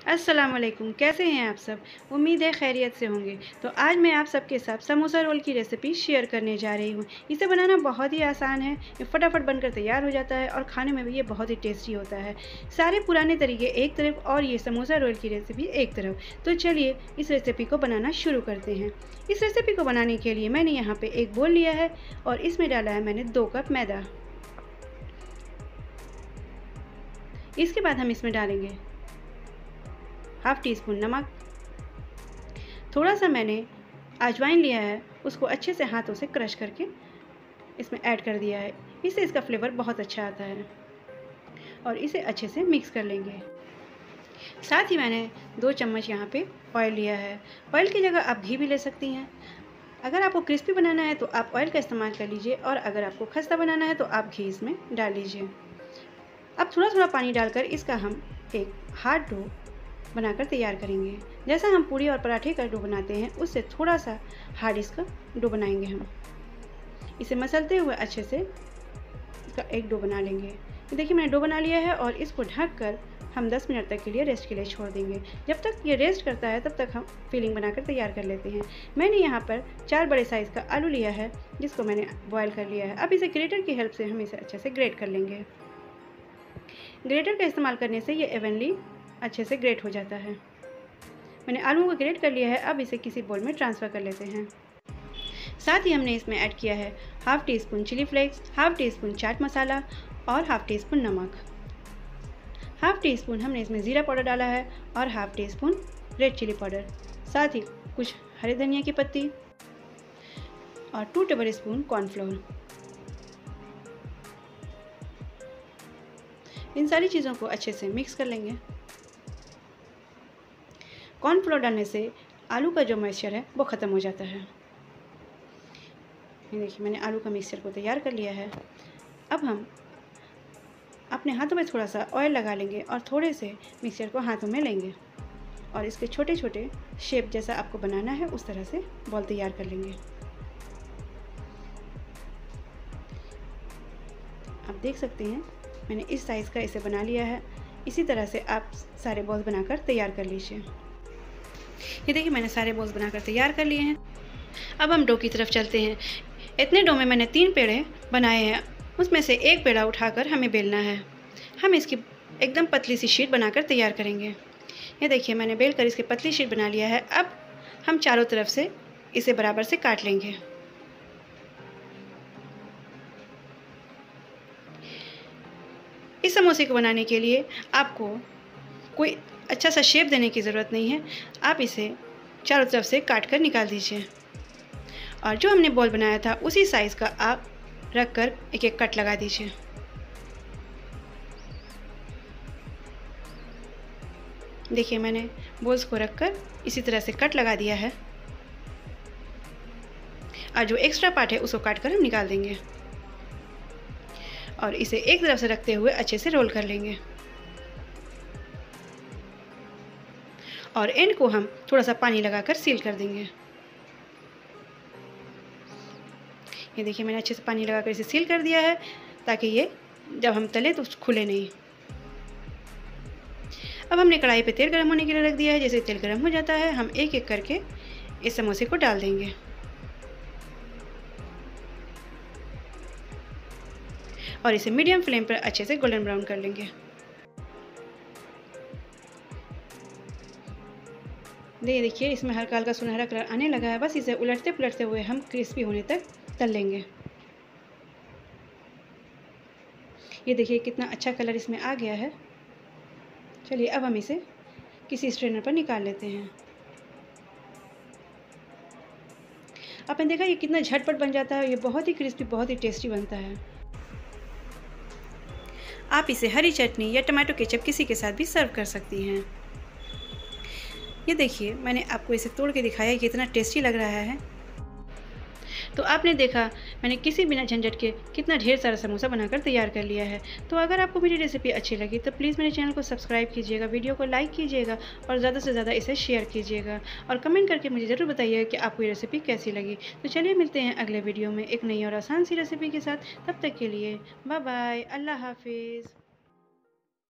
अस्सलाम वालेकुम कैसे हैं आप सब? उम्मीद है खैरियत से होंगे। तो आज मैं आप सबके साथ समोसा रोल की रेसिपी शेयर करने जा रही हूँ। इसे बनाना बहुत ही आसान है, ये फटाफट बनकर तैयार हो जाता है और खाने में भी ये बहुत ही टेस्टी होता है। सारे पुराने तरीके एक तरफ़ और ये समोसा रोल की रेसिपी एक तरफ़। तो चलिए इस रेसिपी को बनाना शुरू करते हैं। इस रेसिपी को बनाने के लिए मैंने यहाँ पर एक बोल लिया है और इसमें डाला है मैंने दो कप मैदा। इसके बाद हम इसमें डालेंगे हाफ़ टी स्पून नमक। थोड़ा सा मैंने अजवाइन लिया है, उसको अच्छे से हाथों से क्रश करके इसमें ऐड कर दिया है। इससे इसका फ्लेवर बहुत अच्छा आता है और इसे अच्छे से मिक्स कर लेंगे। साथ ही मैंने दो चम्मच यहाँ पे ऑयल लिया है। ऑयल की जगह आप घी भी ले सकती हैं। अगर आपको क्रिस्पी बनाना है तो आप ऑयल का इस्तेमाल कर लीजिए और अगर आपको खस्ता बनाना है तो आप घी इसमें डाल लीजिए। अब थोड़ा थोड़ा पानी डालकर इसका हम एक हार्ड डो बनाकर तैयार करेंगे। जैसा हम पूड़ी और पराठे का डो बनाते हैं, उससे थोड़ा सा हार्ड इसका डो बनाएँगे हम। इसे मसलते हुए अच्छे से इसका एक डो बना लेंगे। देखिए, मैंने डो बना लिया है और इसको ढक कर हम 10 मिनट तक के लिए रेस्ट के लिए छोड़ देंगे। जब तक ये रेस्ट करता है, तब तक हम फिलिंग बनाकर तैयार कर लेते हैं। मैंने यहाँ पर चार बड़े साइज़ का आलू लिया है, जिसको मैंने बॉयल कर लिया है। अब इसे ग्रेटर की हेल्प से हम इसे अच्छे से ग्रेट कर लेंगे। ग्रेटर का इस्तेमाल करने से ये एवनली अच्छे से ग्रेट हो जाता है। मैंने आलू को ग्रेट कर लिया है, अब इसे किसी बोल में ट्रांसफ़र कर लेते हैं। साथ ही हमने इसमें ऐड किया है half teaspoon chilli flakes half teaspoon chaat masala और हाफ़ टी स्पून नमक। हाफ़ टी स्पून हमने इसमें ज़ीरा पाउडर डाला है और half teaspoon red chilli powder साथ ही कुछ हरे धनिया की पत्ती और टू टेबल स्पून कॉर्नफ्लोर इन सारी चीज़ों को अच्छे से मिक्स कर लेंगे। कॉर्नफ्लोर डालने से आलू का जो मॉइस्चर है, वो ख़त्म हो जाता है। देखिए, मैंने आलू का मिक्सचर को तैयार कर लिया है। अब हम अपने हाथों में थोड़ा सा ऑयल लगा लेंगे और थोड़े से मिक्सचर को हाथों में लेंगे। और इसके छोटे छोटे शेप जैसा आपको बनाना है, उस तरह से बॉल तैयार कर लेंगे। आप देख सकते हैं, मैंने इस साइज़ का इसे बना लिया है। इसी तरह से आप सारे बॉल्स बनाकर तैयार कर लीजिए। ये देखिए, मैंने सारे बॉल्स बनाकर तैयार कर लिए हैं। अब हम डो की तरफ़ चलते हैं। इतने डो में मैंने तीन पेड़े बनाए हैं। उसमें से एक पेड़ा उठाकर हमें बेलना है। हम इसकी एकदम पतली सी शीट बनाकर तैयार करेंगे। ये देखिए, मैंने बेल कर इसकी पतली शीट बना लिया है। अब हम चारों तरफ़ से इसे बराबर से काट लेंगे। इस समोसे को बनाने के लिए आपको कोई अच्छा सा शेप देने की ज़रूरत नहीं है। आप इसे चारों तरफ़ से काट कर निकाल दीजिए। और जो हमने बॉल बनाया था, उसी साइज़ का आप रख कर एक एक कट लगा दीजिए। देखिए, मैंने बॉल्स को रख कर इसी तरह से कट लगा दिया है। और जो एक्स्ट्रा पार्ट है, उसको काट कर हम निकाल देंगे। और इसे एक तरफ़ से रखते हुए अच्छे से रोल कर लेंगे। और एंड को हम थोड़ा सा पानी लगाकर सील कर देंगे। ये देखिए, मैंने अच्छे से पानी लगाकर इसे सील कर दिया है ताकि ये जब हम तले तो खुले नहीं। अब हमने कढ़ाई पे तेल गर्म होने के लिए रख दिया है। जैसे तेल गर्म हो जाता है, हम एक एक करके इस समोसे को डाल देंगे। और इसे मीडियम फ्लेम पर अच्छे से गोल्डन ब्राउन कर लेंगे। देखिए देखिए, इसमें हल्का हल्का सुनहरा कलर आने लगा है। बस इसे उलटते पुलटते हुए हम क्रिस्पी होने तक तल लेंगे। ये देखिए, कितना अच्छा कलर इसमें आ गया है। चलिए, अब हम इसे किसी स्ट्रेनर पर निकाल लेते हैं। आपने देखा, ये कितना झटपट बन जाता है। ये बहुत ही क्रिस्पी, बहुत ही टेस्टी बनता है। आप इसे हरी चटनी या टमाटो केचप किसी के साथ भी सर्व कर सकती हैं। ये देखिए, मैंने आपको इसे तोड़ के दिखाया कि इतना टेस्टी लग रहा है। तो आपने देखा, मैंने किसी बिना झंझट के कितना ढेर सारा समोसा बनाकर तैयार कर लिया है। तो अगर आपको मेरी रेसिपी अच्छी लगी तो प्लीज़ मेरे चैनल को सब्सक्राइब कीजिएगा वीडियो को लाइक कीजिएगा, और ज़्यादा से ज़्यादा इसे शेयर कीजिएगा। और कमेंट करके मुझे ज़रूर बताइएगा कि आपको ये रेसिपी कैसी लगी। तो चलिए मिलते हैं अगले वीडियो में एक नई और आसान सी रेसिपी के साथ। तब तक के लिए बाय बाय अल्लाह हाफिज़।